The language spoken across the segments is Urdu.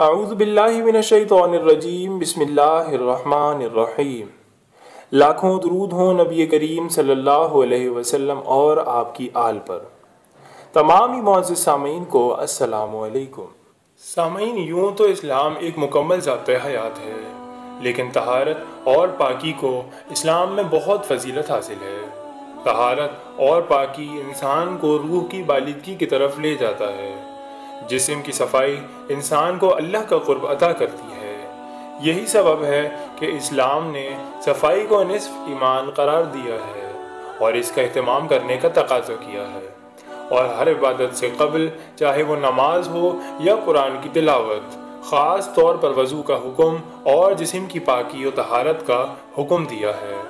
اعوذ باللہ من الشیطان الرجیم، بسم اللہ الرحمن الرحیم۔ لاکھوں درود ہوں نبی کریم صلی اللہ علیہ وسلم اور آپ کی آل پر۔ تمام ہی معزز سامعین کو السلام علیکم۔ سامعین، یوں تو اسلام ایک مکمل ضابطۂ حیات ہے، لیکن طہارت اور پاکی کو اسلام میں بہت فضیلت حاصل ہے۔ طہارت اور پاکی انسان کو روح کی بالدگی کی طرف لے جاتا ہے۔ جسم کی صفائی انسان کو اللہ کا قرب عطا کرتی ہے۔ یہی سبب ہے کہ اسلام نے صفائی کو نصف ایمان قرار دیا ہے اور اس کا اہتمام کرنے کا تقاضا کیا ہے۔ اور ہر عبادت سے قبل چاہے وہ نماز ہو یا قرآن کی تلاوت، خاص طور پر وضو کا حکم اور جسم کی پاکی و طہارت کا حکم دیا ہے۔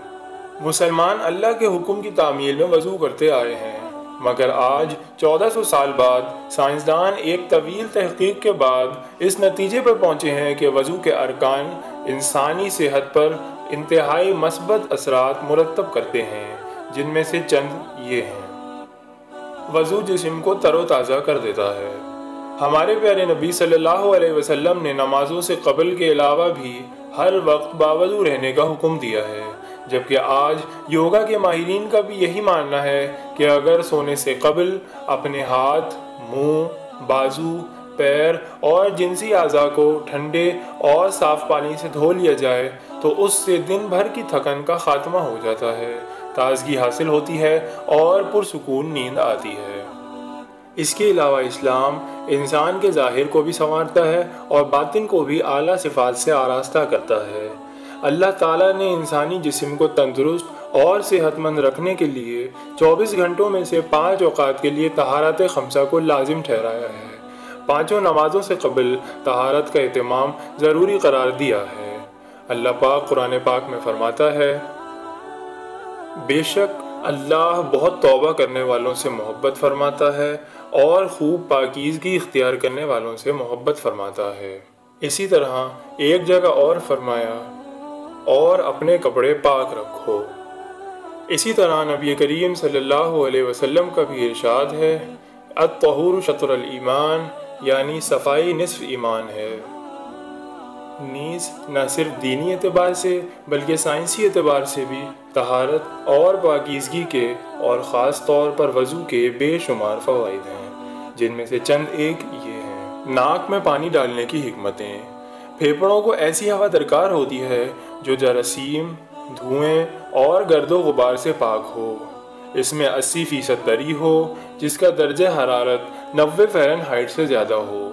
مسلمان اللہ کے حکم کی تعمیل میں وضو کرتے آئے ہیں۔ مگر آج چودہ سو سال بعد سائنسدان ایک طویل تحقیق کے بعد اس نتیجے پر پہنچے ہیں کہ وضو کے ارکان انسانی صحت پر انتہائی مثبت اثرات مرتب کرتے ہیں، جن میں سے چند یہ ہیں۔ وضو جسم کو تر و تازہ کر دیتا ہے۔ ہمارے پیارے نبی صلی اللہ علیہ وسلم نے نمازوں سے قبل کے علاوہ بھی ہر وقت باوضو رہنے کا حکم دیا ہے۔ جبکہ آج یوگا کے ماہرین کا بھی یہی ماننا ہے کہ اگر سونے سے قبل اپنے ہاتھ، منہ، بازو، پیر اور جنسی اعضاء کو ٹھنڈے اور صاف پانی سے دھو لیا جائے تو اس سے دن بھر کی تھکن کا خاتمہ ہو جاتا ہے، تازگی حاصل ہوتی ہے اور پرسکون نیند آتی ہے۔ اس کے علاوہ اسلام انسان کے ظاہر کو بھی سنوارتا ہے اور باطن کو بھی اعلیٰ صفات سے آراستہ کرتا ہے۔ اللہ تعالیٰ نے انسانی جسم کو تندرست اور صحت مند رکھنے کے لیے چوبیس گھنٹوں میں سے پانچ اوقات کے لیے طہارت خمسہ کو لازم ٹھہرایا ہے۔ پانچوں نمازوں سے قبل طہارت کا اہتمام ضروری قرار دیا ہے۔ اللہ پاک قرآن پاک میں فرماتا ہے، بے شک اللہ بہت توبہ کرنے والوں سے محبت فرماتا ہے اور خوب پاکیزگی اختیار کرنے والوں سے محبت فرماتا ہے۔ اسی طرح ایک جگہ اور فرمایا اور اپنے کپڑے پاک رکھو۔ اسی طرح نبی کریم صلی اللہ علیہ وسلم کا بھی ارشاد ہے، الطہور شطر الایمان یعنی صفائی نصف ایمان ہے۔ نیز نہ صرف دینی اعتبار سے، بلکہ سائنسی اعتبار سے بھی طہارت اور پاکیزگی کے اور خاص طور پر وضو کے بے شمار فوائد ہیں، جن میں سے چند ایک یہ ہیں۔ ناک میں پانی ڈالنے کی حکمتیں۔ پھیپڑوں کو ایسی ہوا درکار ہوتی ہے جو جراثیم، دھوئیں اور گرد و غبار سے پاک ہو۔ اس میں اسی فیصد تری ہو جس کا درجہ حرارت نوے فیرن ہائٹ سے زیادہ ہو۔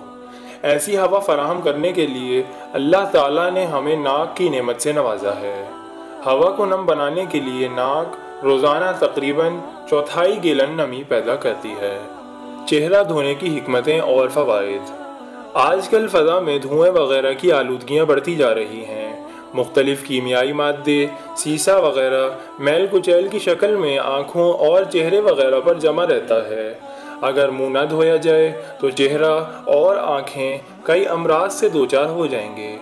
ایسی ہوا فراہم کرنے کے لیے اللہ تعالیٰ نے ہمیں ناک کی نعمت سے نوازا ہے۔ ہوا کو نم بنانے کے لیے ناک روزانہ تقریباً چوتھائی گیلن نمی پیدا کرتی ہے۔ چہرہ دھونے کی حکمتیں اور فوائد۔ آج کل فضا میں دھوئیں وغیرہ کی آلودگیاں بڑھتی جا رہی ہیں۔ مختلف کیمیائی مادے، سیسا وغیرہ، میل کچیل کی شکل میں آنکھوں اور چہرے وغیرہ پر جمع رہتا ہے۔ اگر منہ نہ دھویا جائے تو چہرہ اور آنکھیں کئی امراض سے دوچار ہو جائیں گے۔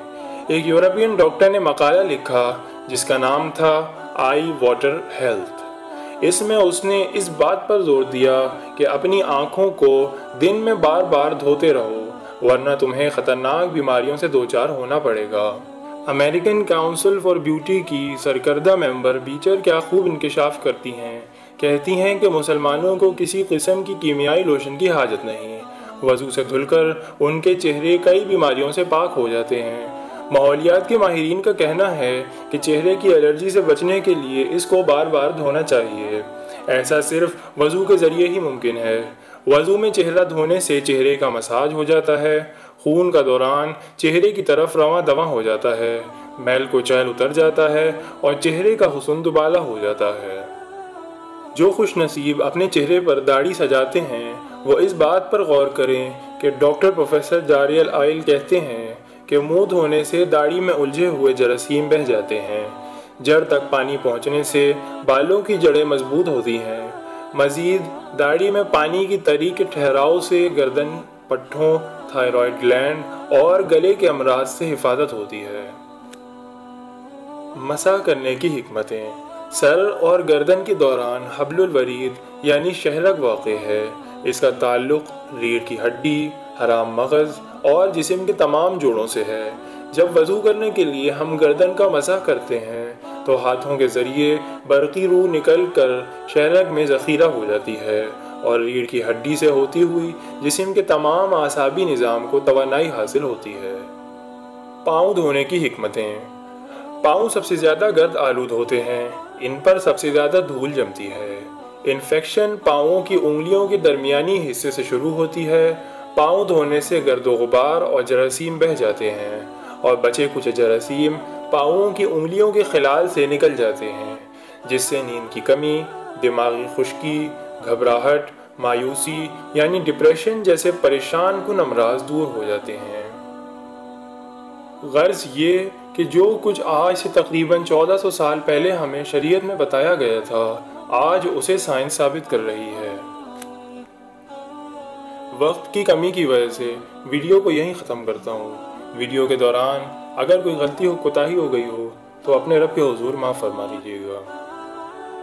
ایک یورپین ڈاکٹر نے مقالہ لکھا جس کا نام تھا آئی واٹر ہیلتھ۔ اس میں اس نے اس بات پر زور دیا کہ اپنی آنکھوں کو دن میں بار بار دھوتے رہو۔ ورنہ تمہیں خطرناک بیماریوں سے دوچار ہونا پڑے گا۔ امریکن کاؤنسل فار بیوٹی کی سرکردہ ممبر بیچر کیا خوب انکشاف کرتی ہیں۔ کہتی ہیں کہ مسلمانوں کو کسی قسم کی کیمیائی لوشن کی حاجت نہیں۔ وضو سے دھل کر ان کے چہرے کئی بیماریوں سے پاک ہو جاتے ہیں۔ ماحولیات کے ماہرین کا کہنا ہے کہ چہرے کی الرجی سے بچنے کے لیے اس کو بار بار دھونا چاہیے۔ ایسا صرف وضو کے ذریعے ہی ممکن ہے۔ وضو میں چہرہ دھونے سے چہرے کا مساج ہو جاتا ہے۔ خون کا دوران چہرے کی طرف رواں دواں ہو جاتا ہے۔ میل کو چیل اتر جاتا ہے اور چہرے کا حسن دوبالا ہو جاتا ہے۔ جو خوش نصیب اپنے چہرے پر داڑھی سجاتے ہیں، وہ اس بات پر غور کریں کہ ڈاکٹر پروفیسر جاریل آئل کہتے ہیں کہ منہ دھونے سے داڑھی میں الجھے ہوئے جراثیم بہ جاتے ہیں۔ جڑ تک پانی پہنچنے سے بالوں کی جڑیں مضبوط ہوتی ہیں۔ مزید داڑھی میں پانی کی تری کے ٹھہراؤ سے گردن، پٹھوں تھائرائڈ گلینڈ اور گلے کے امراض سے حفاظت ہوتی ہے۔ مسا کرنے کی حکمتیں۔ سر اور گردن کے دوران حبل الورید یعنی شہرک واقع ہے۔ اس کا تعلق ریڑھ کی ہڈی، حرام مغز اور جسم کے تمام جوڑوں سے ہے۔ جب وضو کرنے کے لیے ہم گردن کا مسح کرتے ہیں تو ہاتھوں کے ذریعے برقی روح نکل کر شہرک میں ذخیرہ ہو جاتی ہے اور ریڑھ کی ہڈی سے ہوتی ہوئی جسم کے تمام اعصابی نظام کو توانائی حاصل ہوتی ہے۔ پاؤں دھونے کی حکمتیں۔ پاؤں سب سے زیادہ گرد آلود ہوتے ہیں، ان پر سب سے زیادہ دھول جمتی ہے۔ انفیکشن پاؤں کی انگلیوں کے درمیانی حصے سے شروع ہوتی ہے۔ پاؤں دھونے سے گرد و غبار اور جراثیم بہ جاتے ہیں اور بچے کچھ جراثیم پاؤں کی انگلیوں کے خلال سے نکل جاتے ہیں، جس سے نیند کی کمی، دماغی خشکی، گھبراہٹ، مایوسی یعنی ڈپریشن جیسے پریشان کن امراض دور ہو جاتے ہیں۔ غرض یہ کہ جو کچھ آج سے تقریباً چودہ سو سال پہلے ہمیں شریعت میں بتایا گیا تھا، آج اسے سائنس ثابت کر رہی ہے۔ وقت کی کمی کی وجہ سے ویڈیو کو یہیں ختم کرتا ہوں۔ ویڈیو کے دوران اگر کوئی غلطی ہو، کوتاہی ہو گئی ہو، تو اپنے رب کے حضور معاف فرما دیجیے گا۔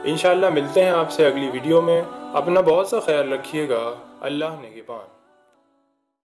انشاءاللہ ملتے ہیں آپ سے اگلی ویڈیو میں۔ اپنا بہت سا خیال رکھیے گا۔ اللہ نے